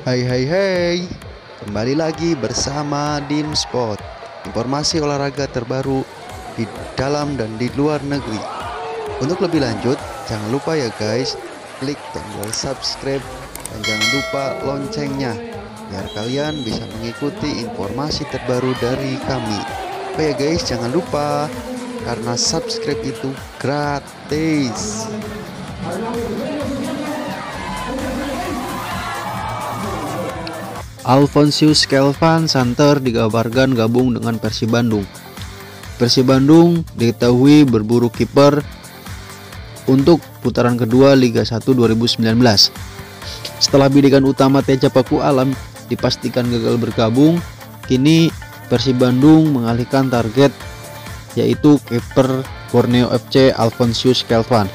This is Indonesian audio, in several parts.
Hai hai hai. Kembali lagi bersama Dim Sport Informasi olahraga terbaru di dalam dan di luar negeri. Untuk lebih lanjut jangan lupa ya guys Klik tombol subscribe dan jangan lupa loncengnya Biar kalian bisa mengikuti informasi terbaru dari kami. Oh ya guys jangan lupa Karena subscribe itu gratis Alfonsius Kelvan Santer dikabarkan gabung dengan Persib Bandung. Persib Bandung diketahui berburu kiper untuk putaran kedua Liga 1 2019. Setelah bidikan utama Teja Paku Alam dipastikan gagal bergabung, kini Persib Bandung mengalihkan target yaitu kiper Borneo FC Alfonsius Kelvan.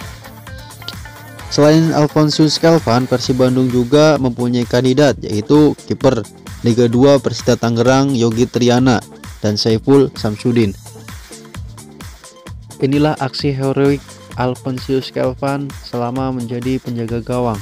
Selain Alfonso Kelvan, Persib Bandung juga mempunyai kandidat yaitu kiper Liga 2 Persita Tangerang Yogi Triana dan Saiful Samsudin. Inilah aksi heroik Alfonso Kelvan selama menjadi penjaga gawang.